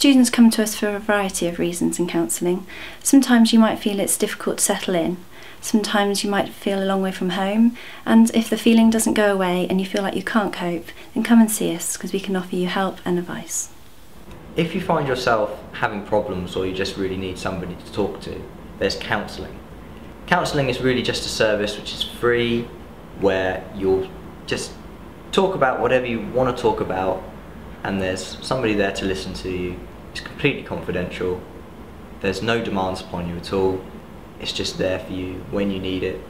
Students come to us for a variety of reasons in counselling. Sometimes you might feel it's difficult to settle in. Sometimes you might feel a long way from home, and if the feeling doesn't go away and you feel like you can't cope, then come and see us because we can offer you help and advice. If you find yourself having problems or you just really need somebody to talk to, there's counselling. Counselling is really just a service which is free, where you'll just talk about whatever you want to talk about, and there's somebody there to listen to you. It's completely confidential. There's no demands upon you at all. It's just there for you when you need it.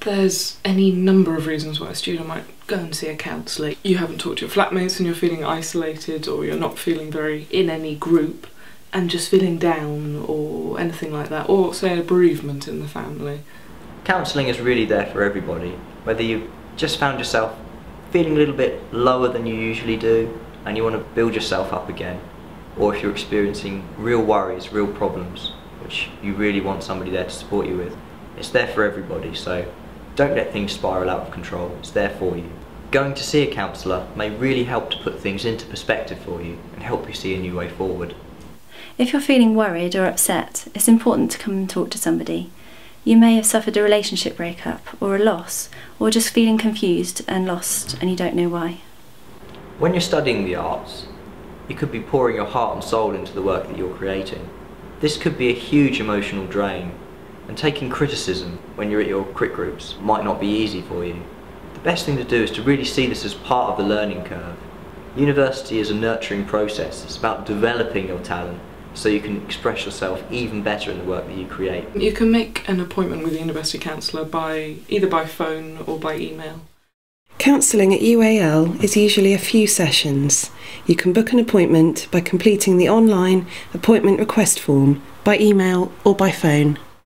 There's any number of reasons why a student might go and see a counsellor. You haven't talked to your flatmates and you're feeling isolated or you're not feeling very in any group and just feeling down or anything like that, or say a bereavement in the family. Counselling is really there for everybody, whether you've just found yourself feeling a little bit lower than you usually do and you want to build yourself up again, or if you're experiencing real worries, real problems, which you really want somebody there to support you with. It's there for everybody, so don't let things spiral out of control. It's there for you. Going to see a counsellor may really help to put things into perspective for you and help you see a new way forward. If you're feeling worried or upset, it's important to come and talk to somebody. You may have suffered a relationship breakup or a loss, or just feeling confused and lost and you don't know why. When you're studying the arts, you could be pouring your heart and soul into the work that you're creating. This could be a huge emotional drain, and taking criticism when you're at your crit groups might not be easy for you. The best thing to do is to really see this as part of the learning curve. University is a nurturing process, it's about developing your talent so you can express yourself even better in the work that you create. You can make an appointment with the university counsellor by either by phone or by email. Counselling at UAL is usually a few sessions. You can book an appointment by completing the online appointment request form by email or by phone.